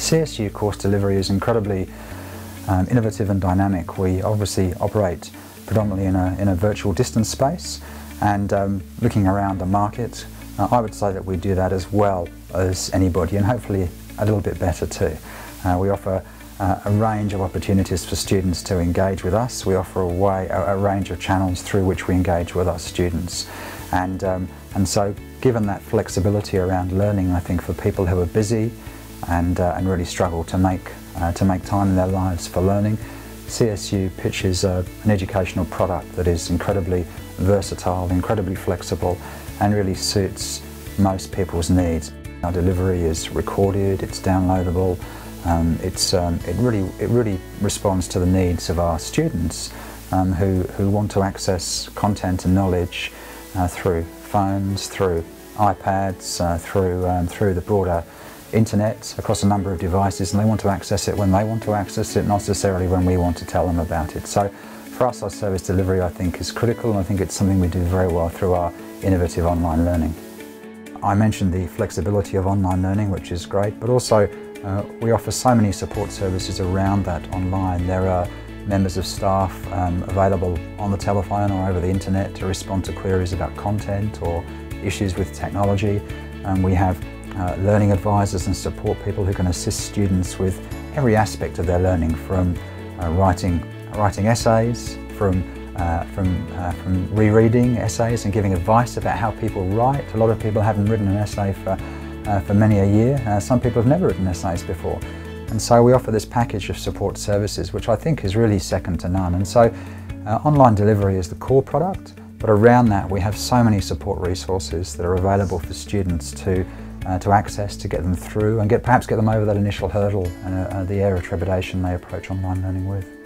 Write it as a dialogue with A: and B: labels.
A: CSU course delivery is incredibly um, innovative and dynamic. We obviously operate predominantly in a, in a virtual distance space and um, looking around the market, uh, I would say that we do that as well as anybody and hopefully a little bit better too. Uh, we offer uh, a range of opportunities for students to engage with us. We offer a, way, a, a range of channels through which we engage with our students. And, um, and so given that flexibility around learning, I think for people who are busy and, uh, and really struggle to make, uh, to make time in their lives for learning, CSU pitches an educational product that is incredibly versatile, incredibly flexible and really suits most people's needs. Our delivery is recorded, it's downloadable, um, it's, um, it, really, it really responds to the needs of our students um, who, who want to access content and knowledge uh, through phones, through iPads, uh, through, um, through the broader internet across a number of devices and they want to access it when they want to access it, not necessarily when we want to tell them about it. So for us, our service delivery I think is critical and I think it's something we do very well through our innovative online learning. I mentioned the flexibility of online learning, which is great, but also uh, we offer so many support services around that online. There are members of staff um, available on the telephone or over the internet to respond to queries about content or issues with technology. Um, we have uh, learning advisors and support people who can assist students with every aspect of their learning from uh, writing, writing essays, from, uh, from, uh, from rereading essays and giving advice about how people write. A lot of people haven't written an essay for, uh, for many a year. Some people have never written essays before. And so we offer this package of support services which I think is really second to none. And so online delivery is the core product but around that we have so many support resources that are available for students to uh, to access to get them through and get perhaps get them over that initial hurdle uh, uh, the air of trepidation they approach online learning with.